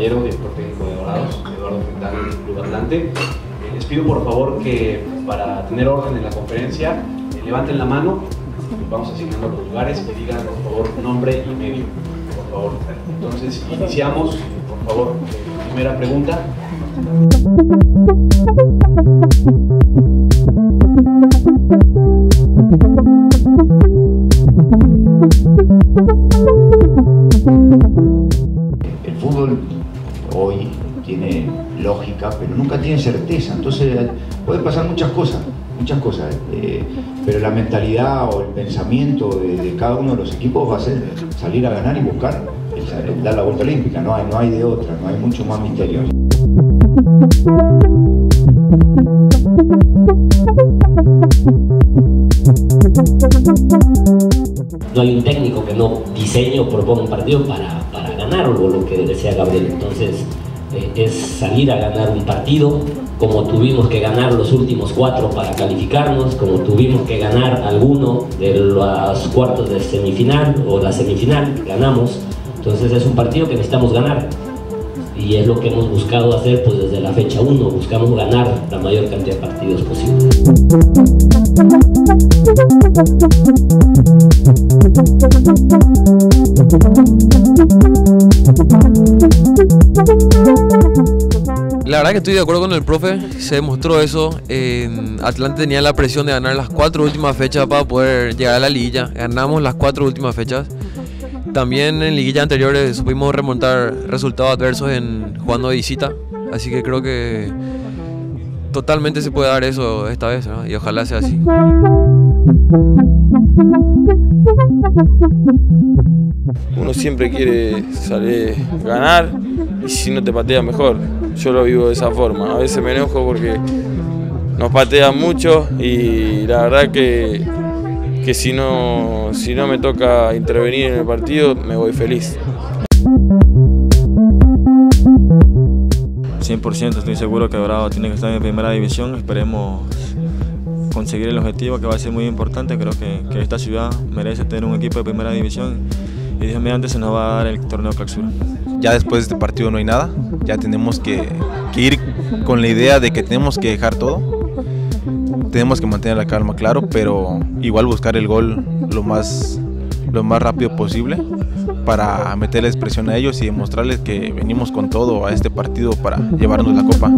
Caballero, director técnico de Dorados, Eduardo Quintana del Club Atlante. Eh, les pido por favor que para tener orden en la conferencia eh, levanten la mano, vamos asignando los lugares y digan por favor nombre y medio. Por favor. Entonces iniciamos, por favor, eh, primera pregunta. Pero nunca tiene certeza, entonces puede pasar muchas cosas, muchas cosas, eh, pero la mentalidad o el pensamiento de, cada uno de los equipos va a ser salir a ganar y buscar dar la vuelta olímpica, no hay, no hay de otra, no hay mucho más misterio. No hay un técnico que no diseñe o proponga un partido para, para ganarlo, lo que decía Gabriel. Entonces, eh, es salir a ganar un partido, como tuvimos que ganar los últimos cuatro para calificarnos, como tuvimos que ganar alguno de los cuartos de semifinal o la semifinal, ganamos. Entonces es un partido que necesitamos ganar y es lo que hemos buscado hacer pues desde la fecha 1, buscamos ganar la mayor cantidad de partidos posible. La verdad que estoy de acuerdo con el profe, se demostró eso. En Atlante tenía la presión de ganar las cuatro últimas fechas para poder llegar a la liguilla. Ganamos las cuatro últimas fechas. También en liguillas anteriores supimos remontar resultados adversos en jugando de visita, así que creo que totalmente se puede dar eso esta vez y ojalá sea así. Uno siempre quiere salir ganar y si no te patea mejor. Yo lo vivo de esa forma. A veces me enojo porque nos patean mucho y la verdad que que si no, si no me toca intervenir en el partido, me voy feliz. 100% estoy seguro que Bravo tiene que estar en primera división, esperemos conseguir el objetivo que va a ser muy importante, creo que, esta ciudad merece tener un equipo de primera división y Dios mediante se nos va a dar el torneo clausura. Ya después de este partido no hay nada, ya tenemos que ir con la idea de que tenemos que dejar todo tenemos que mantener la calma, claro, pero igual buscar el gol lo más, lo más rápido posible para meterles presión a ellos y demostrarles que venimos con todo a este partido para llevarnos la copa.